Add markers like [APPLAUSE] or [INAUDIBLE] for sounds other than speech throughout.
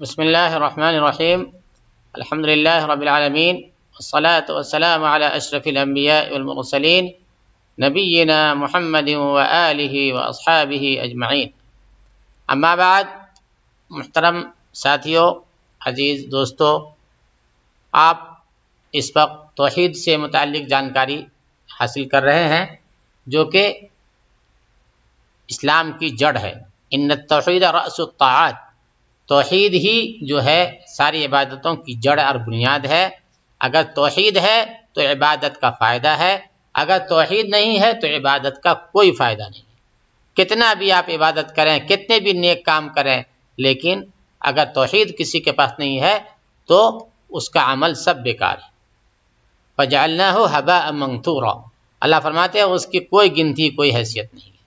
बसमीम अलहमदिल्ला रबालमीन वसलात वसलाम अशरफ़िलम्बियामरसलिन नबीना महमद व आलिहि व अस्हाबिहि अजमाइन अम्माबाद मुहतरम साथियों अज़ीज़ दोस्तों आप इस वक्त तोहद से मुतल जानकारी हासिल कर रहे हैं जो कि इस्लाम की जड़ है इन तोहद रसुत्तात तोहद ही जो है सारी इबादतों की जड़ और बुनियाद है। अगर तोहद है तो इबादत का फ़ायदा है। अगर तोहद नहीं है तो इबादत का कोई फ़ायदा नहीं कितना भी आप इबादत करें, कितने भी नेक काम करें, लेकिन अगर तोहद किसी के पास नहीं है तो उसका अमल सब बेकार है। फजालना हो हबा मंगतूरा अल्लाह फरमाते हैं, उसकी कोई गिनती, कोई हैसियत नहीं है।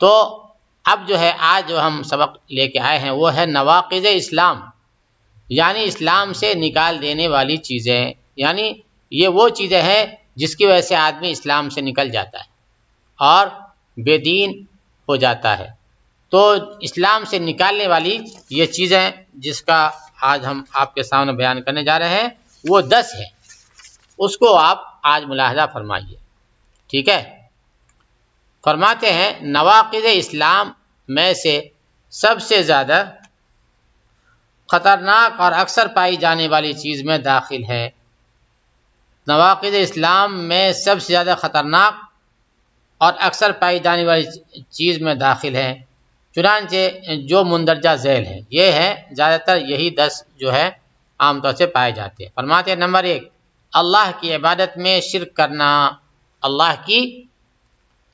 तो अब जो है, आज जो हम सबक लेके आए हैं, वो है नवाक़ इस्लाम। यानी इस्लाम से निकाल देने वाली चीज़ें। यानी ये वो चीज़ें हैं, जिसकी वजह से आदमी इस्लाम से निकल जाता है और बेदीन हो जाता है। तो इस्लाम से निकालने वाली ये चीज़ें, जिसका आज हम आपके सामने बयान करने जा रहे हैं, वो दस है। उसको आप आज मुलाहजा फरमाइए। ठीक है? फरमाते हैं नवाक़ इस्लाम में से सबसे ज़्यादा ख़तरनाक और अक्सर पाई जाने वाली चीज़ में दाखिल है। नवाक़ इस्लाम में सबसे ज़्यादा ख़तरनाक और अक्सर पाई जाने वाली चीज़ में दाखिल है। चुनानचे जो मंदरजा झैल है, ये है, ज़्यादातर यही दस जो है आमतौर से पाए जाते हैं। फरमाते नंबर एक, अल्लाह की इबादत में शिरक करना। अल्लाह की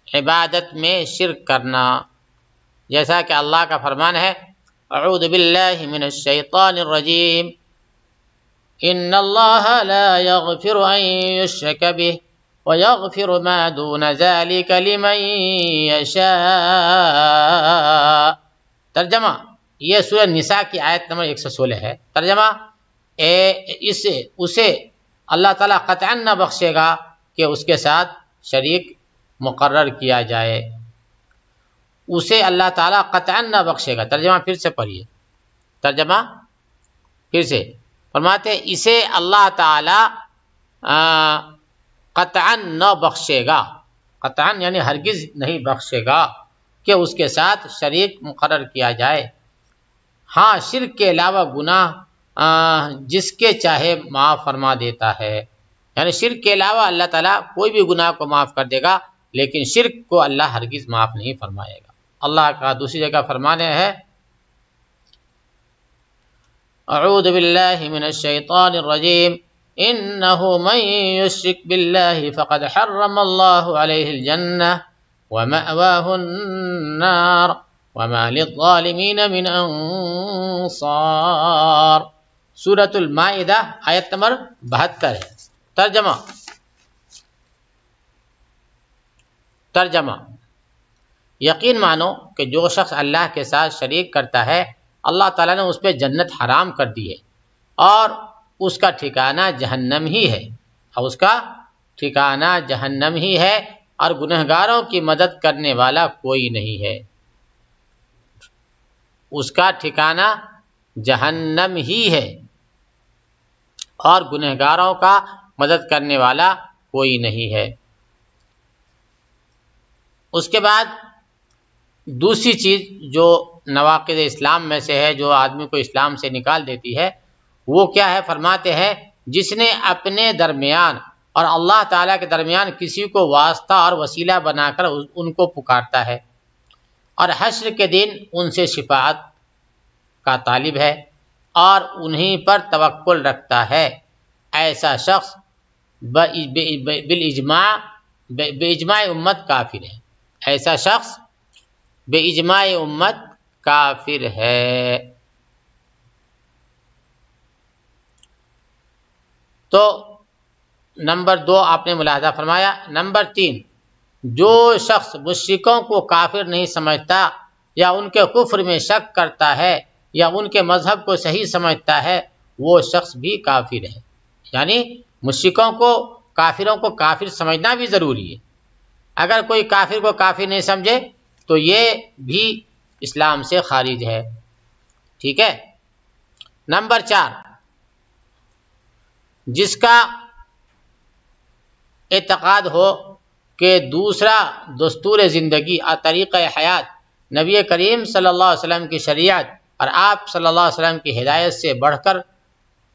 इबादत में शिरक करना। जैसा कि अल्लाह का फरमान है अऊदबिल्लिमिनशैतानरजीम इन यगफिर बिह, व मा दून ज़ालिक लिमन यशा. तर्जमा, ये सूरह निसा की आयत नंबर 116 है। तर्जमा, ए, इसे, उसे अल्लाह ताला कतन न बख्शेगा कि उसके साथ शरीक मुकर्र किया जाए। उसे अल्लाह ताला कतन न बख्शेगा। तर्जमा फिर से पढ़िए। तर्जमा फिर से फरमाते इसे अल्लाह ताला कतन न बख्शेगा। कतन यानी हरगिज़ नहीं बख्शेगा कि उसके साथ शरीक मुकर किया जाए। हाँ शिर के अलावा गुनाह जिसके चाहे माफ़ फरमा देता है। यानी शिर के अलावा अल्लाह ताला कोई भी गुनाह को माफ़ कर देगा, लेकिन शिरक को अल्लाह हरगिज़ माफ़ नहीं फरमाएगा। अल्लाह का दूसरी जगह फरमाने है अऊद बिल्लामिनशैतानरजीम इन्नहु मन युश्रिक बिल्लाहि फ़क़द हर्रमल्लाहु अलैहिल जन्नह व मअवाहु अन्नार व मा लिज़्ज़ालिमीन मिन अंसार सूरतुल माइदा आयत नंबर बहत्तर है तर्जमा तर्जमा यकीन मानो कि जो शख्स अल्लाह के साथ शरीक करता है, अल्लाह ताला ने उस पर जन्नत हराम कर दी है। और उसका ठिकाना जहन्नम ही है। और उसका ठिकाना जहन्नम ही है और गुनहगारों की मदद करने वाला कोई नहीं है। उसका ठिकाना जहन्नम ही है और गुनहगारों का मदद करने वाला कोई नहीं है। उसके बाद दूसरी चीज़ जो नवाक़ इस्लाम में से है, जो आदमी को इस्लाम से निकाल देती है, वो क्या है? फरमाते हैं, जिसने अपने दरमियान और अल्लाह ताला के दरमियान किसी को वास्ता और वसीला बनाकर उनको पुकारता है। और हश्र के दिन उनसे शिफात का तालिब है और उन्हीं पर तवक्ल रखता है। ऐसा शख्स बिल इजमा बेजमा उम्मत काफिर है। ऐसा शख्स बेइजमा उम्मत काफिर है। तो नंबर दो आपने मुलाहजा फरमाया। नंबर तीन, जो शख्स मुश्रिकों को काफिर नहीं समझता या उनके कुफ्र में शक करता है या उनके मज़हब को सही समझता है, वो शख्स भी काफिर है। यानी मुश्रिकों को, काफिरों को काफिर समझना भी ज़रूरी है। अगर कोई काफिर को काफिर नहीं समझे तो ये भी इस्लाम से खारिज है। ठीक है? नंबर चार, जिसका एतक़ाद हो कि दूसरा दस्तूर ज़िंदगी और तरीक़ हयात नबी करीम सल्लल्लाहु अलैहि वसल्लम की शरीयत और आप सल्लल्लाहु अलैहि वसल्लम की हिदायत से बढ़कर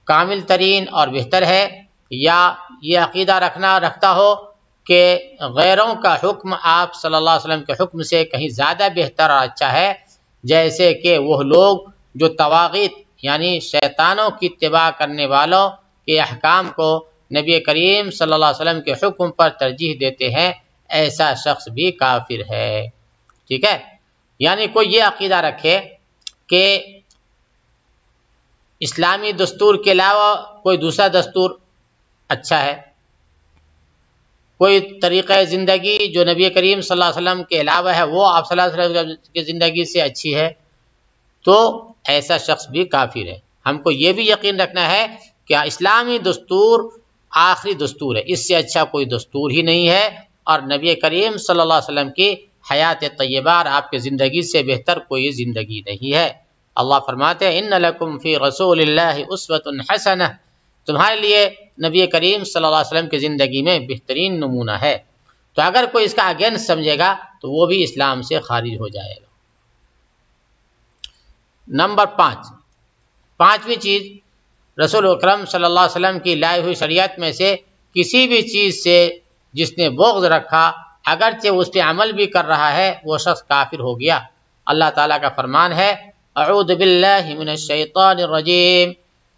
कामिल तरीन और बेहतर है या ये अकीदा रखना, रखता हो कि गैरों का हुक्म आप सल्लल्लाहु अलैहि वसल्लम के हुक्म से कहीं ज़्यादा बेहतर और अच्छा है, जैसे कि वह लोग जो तवागित, यानी शैतानों की इतबा करने वालों के अहकाम को नबी करीम सल्लल्लाहु अलैहि वसल्लम के हुक्म पर तरजीह देते हैं, ऐसा शख्स भी काफिर है। ठीक है? यानी कोई ये अकीदा रखे कि इस्लामी दस्तूर के अलावा कोई दूसरा दस्तूर अच्छा है। कोई तरीक़ ज़िंदगी जो नबी करीम सल्लल्लाहु अलैहि वसल्लम के अलावा है, वो आप सल्लल्लाहु अलैहि वसल्लम की ज़िंदगी से अच्छी है तो ऐसा शख्स भी काफिर है। हमको ये भी यकीन रखना है कि इस्लामी दस्तूर आखिरी दस्तूर है। इससे अच्छा कोई दस्तूर ही नहीं है और नबी करीम सल्लल्लाहु अलैहि वसल्लम की हयात तय्यबा आपके ज़िंदगी से बेहतर कोई ज़िंदगी नहीं है। अल्लाह फरमाते हैं इन लकुम फ़ी रसूल उसवत हसन तुम्हारे लिए नबी करीम सल्लल्लाहु अलैहि वसल्लम की ज़िंदगी में बेहतरीन नमूना है। तो अगर कोई इसका अगेंस्ट समझेगा तो वो भी इस्लाम से खारिज हो जाएगा। नंबर पाँच। पाँचवीं चीज़, रसूल अक्रम अलैहि वसल्लम की लाई हुई शरीयत में से किसी भी चीज़ से जिसने बोग्ज रखा, अगरचे उस पर अमल भी कर रहा है, वो शख्स काफिर हो गया। अल्लाह ताला का फरमान है अऊदबिल्लिमिनशैतानिर्रजीम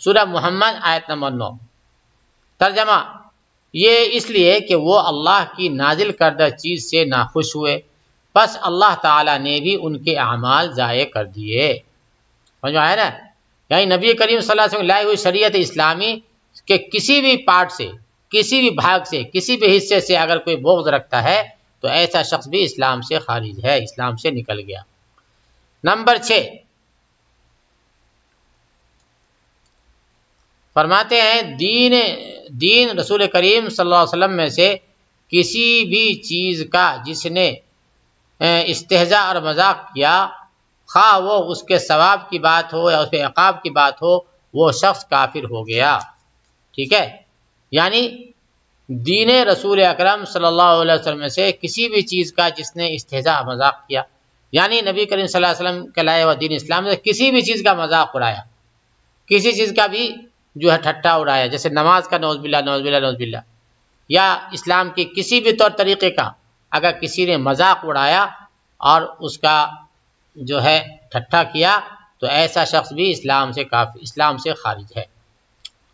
सूरह मोहम्मद आयत नंबर नौ तर्जमा ये इसलिए कि वो अल्लाह की नाजिल करदा चीज़ से नाखुश हुए बस अल्लाह ताला ने भी उनके अमाल ज़ाय कर दिए समझ आया ना यानी नबी करीम सल्लल्लाहु अलैहि वसल्लम लाई हुई शरीयत इस्लामी के किसी भी पार्ट से किसी भी भाग से किसी भी हिस्से से अगर कोई बोझ रखता है तो ऐसा शख्स भी इस्लाम से खारिज है, इस्लाम से निकल गया। नंबर छ फरमाते हैं, दीन दीन रसूल करीम सल्लल्लाहु अलैहि वसल्लम में से किसी भी चीज़ का जिसने इस्तेजा और मज़ाक किया खा वो उसके सवाब की बात हो या उसके अकाब की बात हो, वो शख्स काफिर हो गया। ठीक है? यानी दीन रसूल अकरम सल्लल्लाहु अलैहि वसल्लम से किसी भी चीज़ का जिसने इस्तेजा, मज़ाक किया। यानी नबी करीम सल्लल्लाहु वसल्लम के लाए हुआ दीन इस्लाम से किसी भी चीज़ का मज़ाक उड़ाया। किसी चीज़ का भी जो है ठट्टा उड़ाया, जैसे नमाज़ का नौजबिल्ला नौजबिल्ला नौजबिल्ला या इस्लाम के किसी भी तौर तरीके का अगर किसी ने मज़ाक उड़ाया और उसका जो है ठट्ठा किया तो ऐसा शख्स भी इस्लाम से काफ़ी, इस्लाम से खारिज है।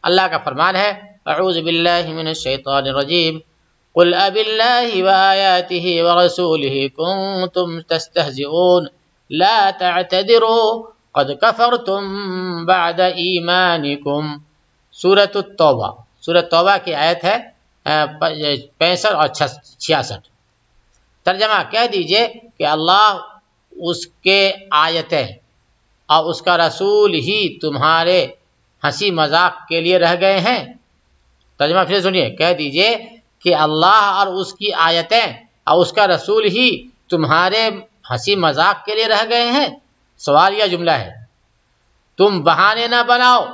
अल्लाह का फरमान है अऊज़बिल्लिमिनशैतानिर्रजीम कुल अबिल्लाहि व आयातिहि कुंतुम तस्तहजिऊन ला तअतदिरू क़द कफरतुम बअद ईमानिकुम सूरत तौबा सूरत तौबा की आयत है पैंसठ और छियासठ तर्जमा कह दीजिए कि अल्लाह उसके आयतें और उसका रसूल ही तुम्हारे हँसी मज़ाक के लिए रह गए हैं तर्जमा फिर सुनिए, कह दीजिए कि अल्लाह और उसकी आयतें और उसका रसूल ही तुम्हारे हँसी मज़ाक के लिए रह गए हैं। सवाल यह जुमला है? तुम बहाने ना बनाओ।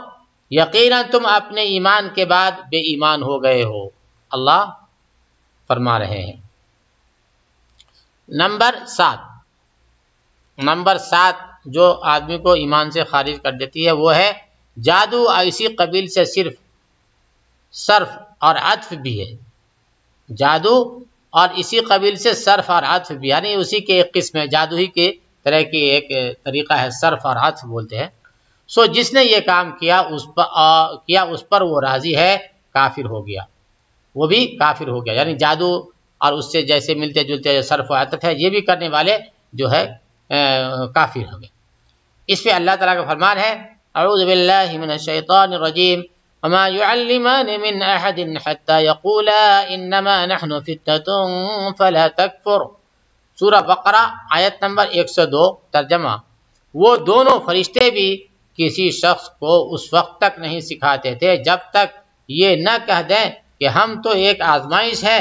यकीनन तुम अपने ईमान के बाद बेईमान हो गए हो। अल्लाह फरमा रहे हैं। नंबर सात। नंबर सात जो आदमी को ईमान से खारिज कर देती है वो है, जादू ऐसी कबील से सिर्फ़ सर्फ और अतफ भी है। जादू और इसी कबील से सर्फ और अतफ भी यानी उसी के एक किस्म है जादू ही के तरह की एक तरीका है सर्फ और अतफ बोलते हैं। सो जिसने ये काम किया उस पर आ, किया उस पर वो राज़ी है काफिर हो गया। वो भी काफिर हो गया यानी जादू और उससे जैसे मिलते जुलते सर्फ अतफ है ये भी करने वाले जो है काफिर हो गए। इस पर अल्लाह तला का फरमान है अऊज़बिल्लिमिनशैतानिर्रजीम वमा युअल्लिमान मिन अहदिन हत्ता यक़ूला इन्नमा नहनु फित्नतुन फला तकफुर सूरह बकरा आयत नंबर 102 तर्जमा वो दोनों फरिश्ते भी किसी शख्स को उस वक्त तक नहीं सिखाते थे जब तक ये न कह दें कि हम तो एक आजमाइश है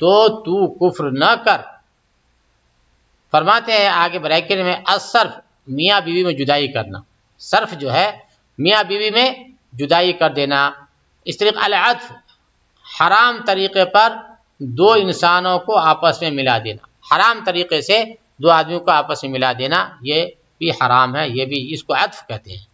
तो तू कुफ्र न कर फरमाते हैं आगे ब्रैकेट में असर्फ मियाँ बीवी में जुदाई करना सर्फ जो है मियाँ बीवी में जुदाई कर देना। इस तरीके अलअफ हराम तरीके पर दो इंसानों को आपस में मिला देना। हराम तरीके से दो आदमियों को आपस में मिला देना, ये भी हराम है, ये भी इसको अत्फ कहते हैं।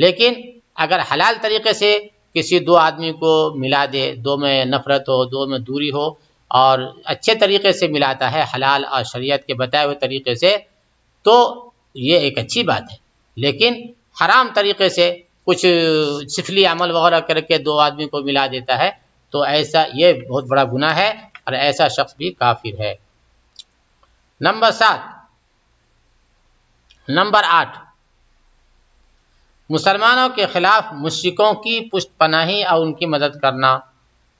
लेकिन अगर हलाल तरीके से किसी दो आदमी को मिला दे, दो में नफ़रत हो, दो में दूरी हो, और अच्छे तरीके से मिलाता है हलाल और शरीयत के बताए हुए तरीके से तो ये एक अच्छी बात है। लेकिन हराम तरीके से कुछ सिफली अमल वगैरह करके दो आदमी को मिला देता है तो ऐसा ये बहुत बड़ा गुना है और ऐसा शख्स भी काफिर है। नंबर सात। नंबर आठ। मुसलमानों के खिलाफ मुश्रिकों की पुष्ट पनाही और उनकी मदद करना,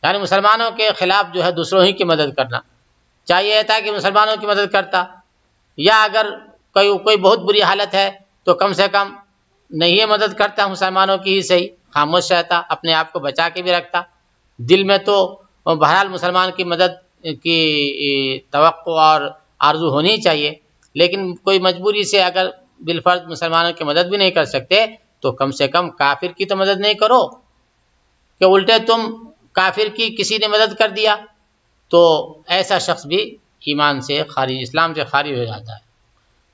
यानी मुसलमानों के खिलाफ जो है दूसरों ही की मदद करना। चाहिए था कि मुसलमानों की मदद करता, या अगर कोई कोई बहुत बुरी हालत है तो कम से कम नहीं मदद करता मुसलमानों की ही सही। खामोश रहता, अपने आप को बचा के भी रखता। दिल में तो बहरहाल मुसलमान की मदद, की तो और आरज़ू होनी चाहिए। लेकिन कोई मजबूरी से अगर बिलफर्ज मुसलमानों की मदद भी नहीं कर सकते तो कम से कम काफिर की तो मदद नहीं करो। कि उल्टे तुम काफिर की किसी ने मदद कर दिया तो ऐसा शख्स भी ईमान से खारिज, इस्लाम से खारिज हो जाता है।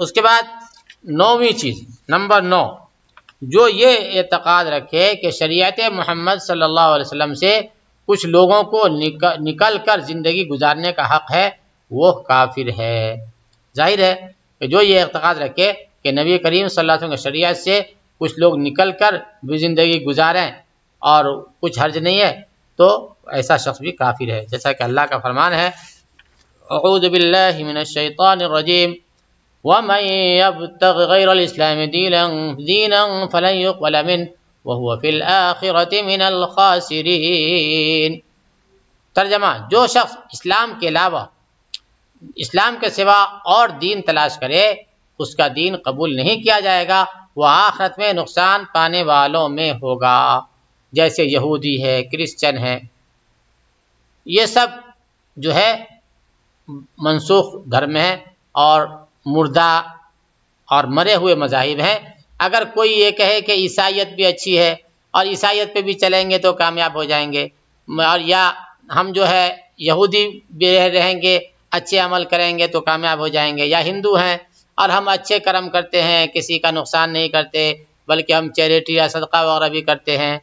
उसके बाद नौवीं चीज़, नंबर नौ, जो ये एतक़ाद रखे कि शरीयत मोहम्मद सल्लल्लाहु अलैहि वसल्लम से कुछ लोगों को निकल निकल कर ज़िंदगी गुजारने का हक़ है, वो काफिर है। ज़ाहिर है कि जो ये एतक़ाद रखे कि नबी करीम सल्लल्लाहु अलैहि वसल्लम की शरीयत से कुछ लोग निकल कर भी ज़िंदगी गुजारें और कुछ हर्ज नहीं है तो ऐसा शख्स भी काफिर है। जैसा कि अल्लाह का फरमान है अऊदबिल्लिमिनशैतानिर्रजीम वमन यब्तगि गैरल इस्लाम दीनन दीनन फलन युक़बल मिन वहुव फिल आखिरति मिनल खासिरीन तर्जमा जो शख्स इस्लाम के अलावा इस्लाम के सिवा और दीन तलाश करे उसका दीन कबूल नहीं किया जाएगा वह आखरत में नुकसान पाने वालों में होगा जैसे यहूदी है क्रिश्चन है ये सब जो है मनसूख धर्म है और मुर्दा और मरे हुए मजाहिब हैं। अगर कोई ये कहे कि ईसाइत भी अच्छी है और ईसाइत पे भी चलेंगे तो कामयाब हो जाएँगे। और या हम जो है यहूदी भी रहेंगे, अच्छे अमल करेंगे तो कामयाब हो जाएँगे। या हिंदू हैं और हम अच्छे कर्म करते हैं, किसी का नुकसान नहीं करते, बल्कि हम चैरिटी या सदका वगैरह भी करते हैं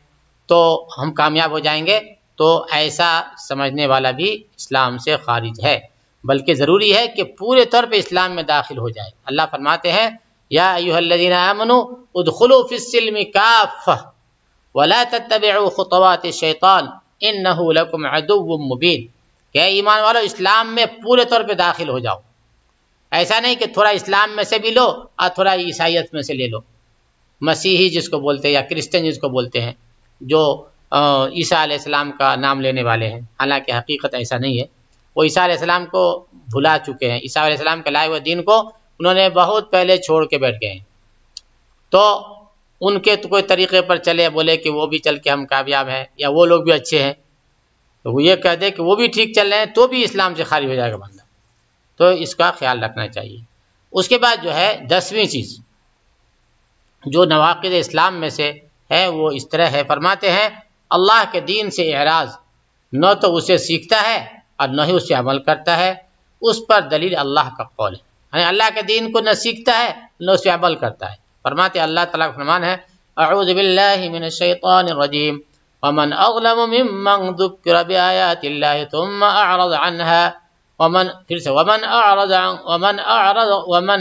तो हम कामयाब हो जाएँगे। तो ऐसा समझने वाला भी इस्लाम से खारिज है। बल्कि ज़रूरी है कि पूरे तौर पर इस्लाम में दाखिल हो जाए। अल्लाह फरमाते हैं, या अयुहल्लिन उदखुलु फिस्सिल्म काफ वला तत्तबिउ शैतान, इन्नहु लकुम अदुव्वुम मुबीन। क्या ईमान वालों, इस्लाम में पूरे तौर पर दाखिल हो जाओ। ऐसा नहीं कि थोड़ा इस्लाम में से भी लो और थोड़ा ईसाइत में से ले लो। मसीही जिसको बोलते हैं या क्रिश्चियन जिसको बोलते हैं, जो ईसा आसमाम का नाम लेने वाले हैं। हालाँकि हकीकत ऐसा नहीं है। वो ईसा आसमाम को भुला चुके हैं। ईसा आसमाम के लाए हुए दिन को उन्होंने बहुत पहले छोड़ के बैठ गए। तो उनके तो कोई तरीके पर चले, बोले कि वो भी चल के हम कामयाब हैं, या वो लोग भी अच्छे हैं। तो वो ये कह दे कि वो भी ठीक चल रहे हैं तो भी इस्लाम से खाली हो जाएगा बंदा। तो इसका ख्याल रखना चाहिए। उसके बाद जो है, दसवीं चीज़, जो नवाक़ इस्लाम में से है, वो इस तरह है, फरमाते हैं, अल्लाह के दीन से एराज, न तो उसे सीखता है और न ही उसे अमल करता है उस पर दलील अल्लाह का कौल है यानी अल्लाह के दीन को न सीखता है न उसे अमल करता है फरमाते अल्लाह तला फरमान है अऊज़बिल्लिमिनशैतानिर्रजीम वमन अज़लम मिम्मन ज़ुक्किर बिआयातिल्लाहि तुम्मा अअरज़ अन्हा वमन फिर से वमन अरद वमन अरद वमन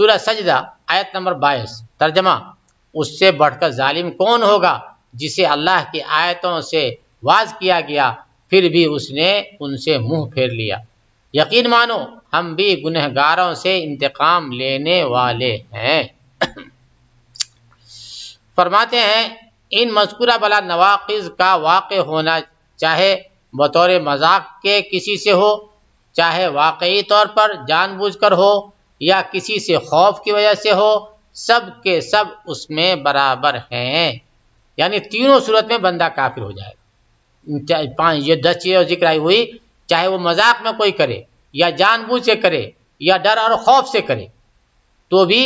सूरह सजदा, आयत नंबर 22 तर्जमा, उससे बढ़कर जालिम कौन होगा जिसे अल्लाह की आयतों से वाज किया गया, फिर भी उसने उनसे मुँह फेर लिया। यकीन मानो, हम भी गुनहगारों से इंतकाम लेने वाले हैं। [CLEARS THROAT] फरमाते हैं, इन मजकूरा बला नवाक़ का वाक़ होना चाहे बतौर मज़ाक के किसी से हो, चाहे वाकई तौर पर जानबूझकर हो या किसी से खौफ की वजह से हो, सब के सब उसमें बराबर हैं। यानी तीनों सूरत में बंदा काफिर हो जाएगा। पाँच ये दस चीज़ें ज़िक्र आई हुई, चाहे वो मज़ाक में कोई करे, या जानबूझ से करे, या डर और खौफ से करे तो भी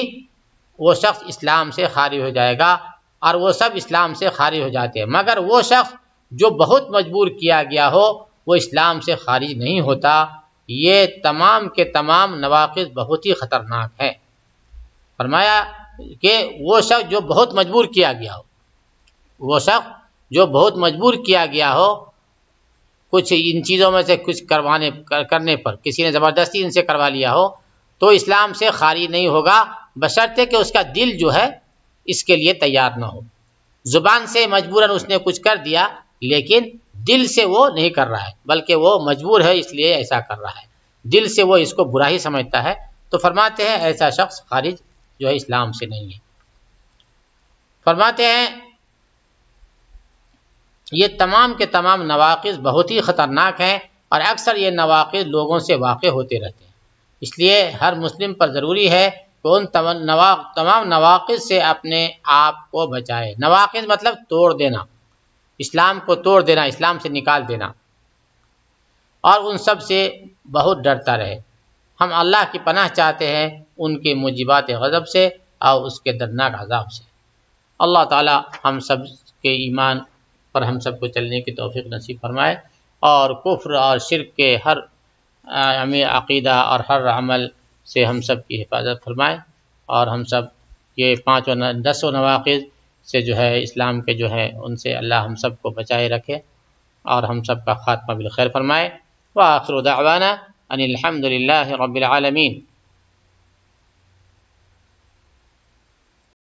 वो शख्स इस्लाम से खारिज हो जाएगा और वो सब इस्लाम से खारिज हो जाते हैं। मगर वो शख्स जो बहुत मजबूर किया गया हो, वो इस्लाम से खारिज नहीं होता। ये तमाम के तमाम नवाक़ बहुत ही ख़तरनाक है। फरमाया कि वो शख्स जो बहुत मजबूर किया गया हो वो शख्स जो बहुत मजबूर किया गया हो कुछ इन चीज़ों में से कुछ करवाने कर, करने पर किसी ने ज़बरदस्ती इनसे करवा लिया हो तो इस्लाम से खारिज नहीं होगा बशर्ते कि उसका दिल जो है इसके लिए तैयार ना हो। ज़ुबान से मजबूरन उसने कुछ कर दिया लेकिन दिल से वो नहीं कर रहा है, बल्कि वो मजबूर है इसलिए ऐसा कर रहा है। दिल से वो इसको बुरा ही समझता है। तो फरमाते हैं, ऐसा शख्स खारिज जो है इस्लाम से नहीं है। फरमाते हैं, ये तमाम के तमाम नवाक़ बहुत ही ख़तरनाक हैं और अक्सर ये नवाक़ लोगों से वाक़ होते रहते हैं। इसलिए हर मुस्लिम पर ज़रूरी है कि उन तमाम नवाक़ से अपने आप को बचाए। नवाक़ मतलब तोड़ देना। इस्लाम को तोड़ देना, इस्लाम से निकाल देना। और उन सबसे बहुत डरता रहे। हम अल्लाह की पनाह चाहते हैं उनके मुजिबात गज़ब से और उसके दर्दनाक अजाब से। अल्लाह ताला हम सब के ईमान पर हम सबको चलने की तोफ़ी नसीब फरमाए और कुफ्र और शिरक के हर अमीर अकीदा और हर अमल से हम सब की हिफाजत फरमाए और हम सब ये पाँचों दसों नवाक़ से जो है, इस्लाम के जो है, उनसे अल्लाह हम सबको बचाए रखे और हम सब का ख़ात्मा बिल खैर फरमाए। व आखिर दावाना अनिलहमदिल्ला रबालमीन